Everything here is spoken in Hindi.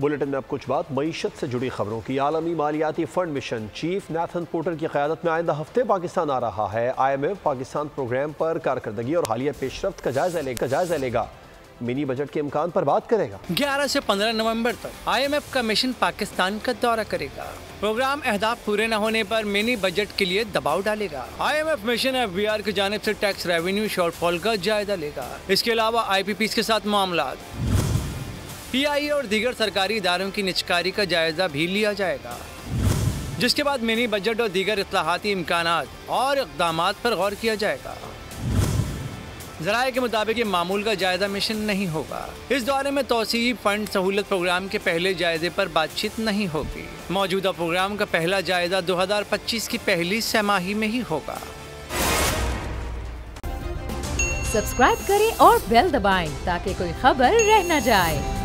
बुलेटिन में अब कुछ बात मीशत से जुड़ी खबरों की। आलमी मालियाती fund mission chief Nathan Porter की क्यादत में आइंदा हफ़्ते पाकिस्तान आ रहा है। I M F Pakistan programme पर कारकर्दगी और हालिया पेशरफ का जायजा लेगा जायजा लेगा। मिनी बजट के इम्कान पर बात करेगा। 11 से 15 नवंबर तक आईएमएफ का मिशन पाकिस्तान का दौरा करेगा। प्रोग्राम अहदाफ पूरे न होने पर मिनी बजट के लिए दबाव डालेगा। IMF mission F B R की जानब ऐसी टैक्स रेवेन्यू शॉर्टफॉल का जायजा लेगा। इसके अलावा आई पी के साथ मामला पी आई और दीगर सरकारी इदारों की निचकारी का जायजा भी लिया जाएगा। जिसके बाद मिनी बजट और दीगर इतलाहाती इम्कान और इकदाम पर गौर किया जाएगा। जराये के मुताबिक ये मामूल का जायजा मिशन नहीं होगा। इस दौरे में तोसी फंड सहूलत प्रोग्राम के पहले जायजे पर बातचीत नहीं होगी। मौजूदा प्रोग्राम का पहला जायजा 2025 की पहली सहमाही में ही होगा। सब्सक्राइब करें और बेल दबाएँ ताकि कोई खबर रह न जाए।